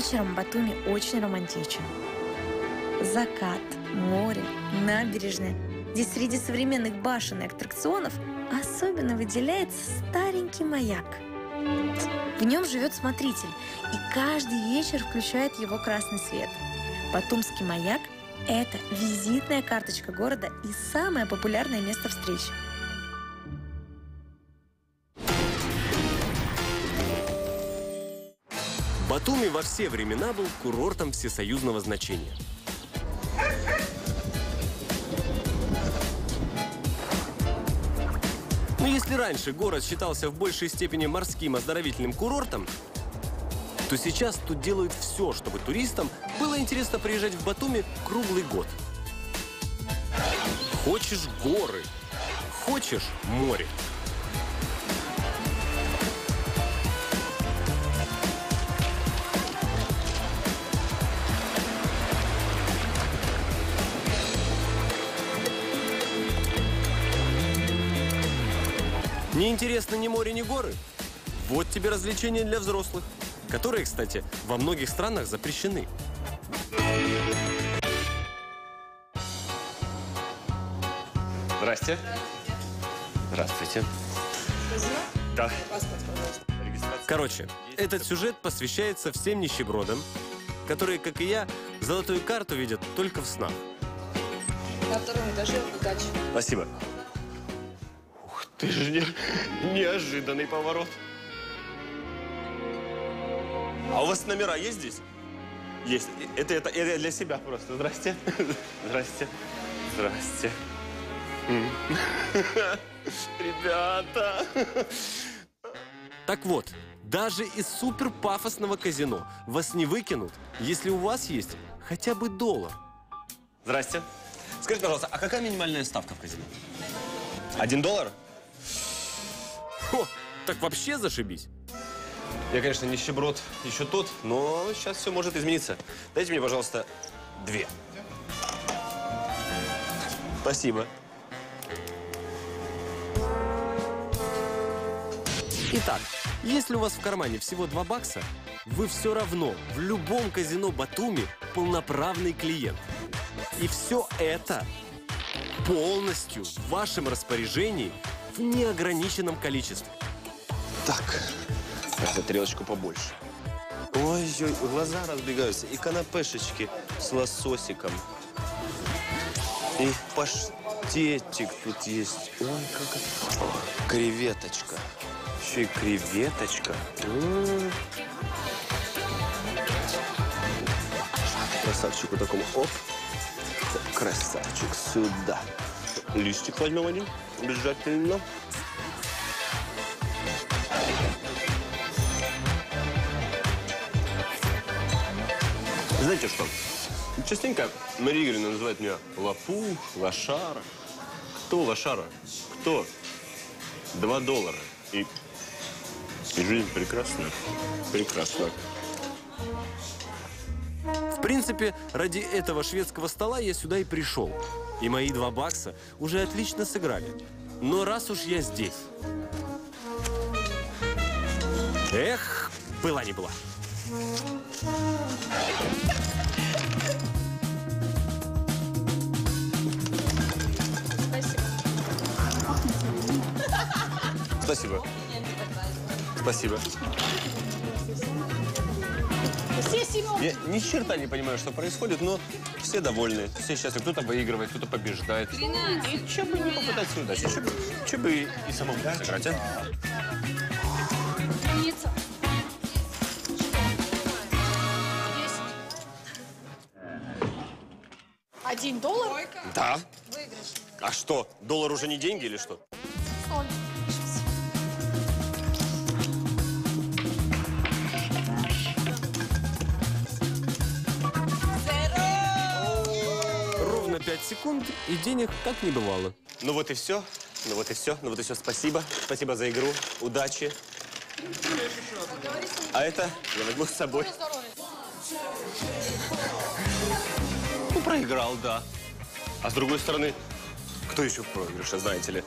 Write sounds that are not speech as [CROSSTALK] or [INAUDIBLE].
Вечером Батуми очень романтичен. Закат, море, набережная. Здесь среди современных башен и аттракционов особенно выделяется старенький маяк. В нем живет смотритель, и каждый вечер включает его красный свет. Батумский маяк – это визитная карточка города и самое популярное место встреч. Батуми во все времена был курортом всесоюзного значения. Но если раньше город считался в большей степени морским оздоровительным курортом, то сейчас тут делают все, чтобы туристам было интересно приезжать в Батуми круглый год. Хочешь горы, хочешь море. Не интересно ни море, ни горы? Вот тебе развлечения для взрослых, которые, кстати, во многих странах запрещены. Здрасте. Здравствуйте. Да. Короче, этот сюжет посвящается всем нищебродам, которые, как и я, золотую карту видят только в снах. На втором этаже удачи. Спасибо. Ты же, не- неожиданный поворот. А у вас номера есть здесь? Есть. Это, это, это для себя просто. Здрасте. [LAUGHS] Здрасте. Здрасте. [LAUGHS] Ребята. Так вот, даже из супер пафосного казино вас не выкинут, если у вас есть хотя бы доллар. Здрасте. Скажите, пожалуйста, а какая минимальная ставка в казино? Один доллар? Хо, так вообще зашибись. Я, конечно, нищеброд еще тот, но сейчас все может измениться. Дайте мне, пожалуйста, две. Спасибо. Итак, если у вас в кармане всего 2 бакса, вы все равно в любом казино Батуми полноправный клиент. И все это полностью в вашем распоряжении в неограниченном количестве. Так, за тарелочку побольше. Ой-ой, глаза разбегаются. И канапешечки с лососиком. И паштетик тут есть. Ой, как это. Креветочка. Еще и креветочка. М. Красавчику такому. Оп. Красавчик сюда. Листик возьмем один. Обязательно. Знаете что? Частенько Мария Игоревна называет меня лопух, лошара. Кто лошара? Кто? Два доллара. И, и жизнь прекрасная. Прекрасна. В принципе, ради этого шведского стола я сюда и пришел. И мои два бакса уже отлично сыграли. Но раз уж я здесь... Эх, была не была. Спасибо. Спасибо. Я ни черта не понимаю, что происходит, но все довольны, все счастливы. Кто-то выигрывает, кто-то побеждает. И че бы не попытаться удачи, че бы, че бы и, и самому сыграть, а? Один доллар? Да. А что, доллар уже не деньги или что? Ноль. 5 секунд, и денег как не бывало. Ну вот и все. Ну вот и все. Ну вот и все. Спасибо. Спасибо за игру. Удачи. А это я возьму с собой. Ну, проиграл, да. А с другой стороны, кто еще в проигрыше, знаете ли?